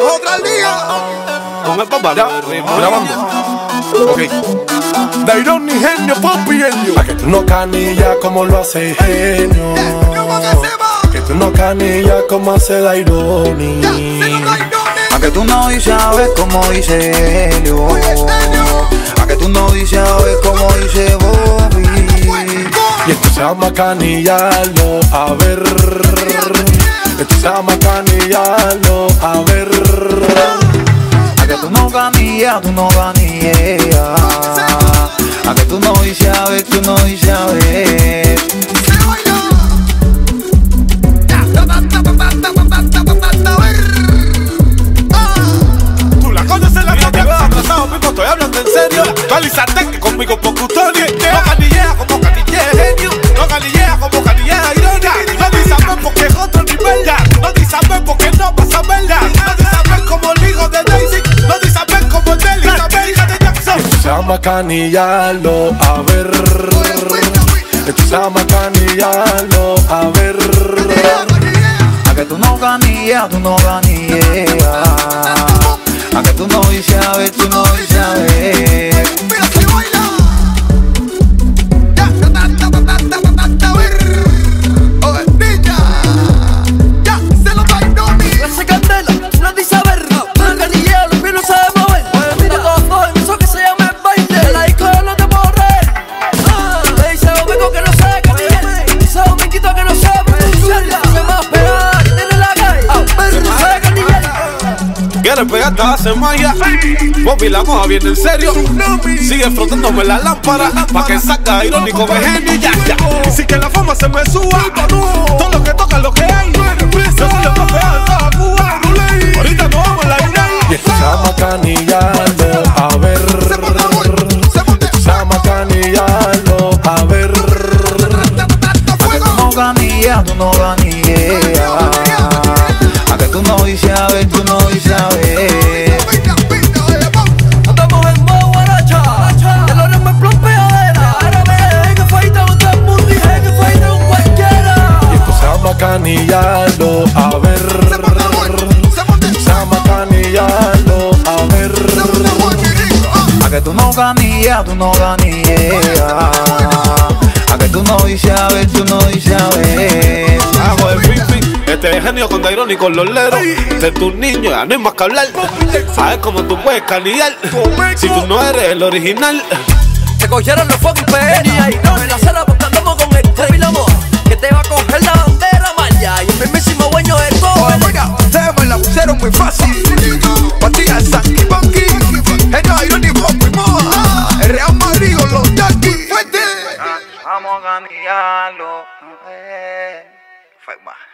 Otra día. Con el papá Ya, grabando. Ok. Dairon y genio, papi genio. Pa' que tú no canillas como lo hace genio. Que tú no canillas como hace Daironi. A que tú no dices a ver como dice Helio. A que tú no dices a ver como dice Bobby. Y esto se llama canillarlo, a ver. Esto se llama canillarlo, a ver. A que tú no tú no ganillas. A que tú no a ver, tú no a ver. Tú la conoces la que te veo atrasado, pico, estoy hablando en serio. Tú alisate que conmigo Llama canillarlo, a ver. Esto llama canillarlo, a ver. A que tú no ganillas, tú no ganillas. A que tú no dices a ver, tú no dices a ver. Pegarte a hacer magia. Bobby la moja viene en serio. Sigue frotándome la lámpara. Pa' que salga irónico de genio ya, ya. Y si que la fama se me suba. Todo lo que toca lo que canillarlo, a ver. Llama canillarlo, a ver. A que tú no ganillas, tú no ganillas. A que tú no dices a ver, tú no dices a ver. Hago el pipi, este es genio con Dairon y con los leros. Este es tu niño, ya no hay más que hablar. Sabes cómo tú puedes canillar. Si tú no eres el original. Se cogieron los fucking PN y ahí no en la sala porque andamos con el Trevi Vamos a ganillarlo. Fue más.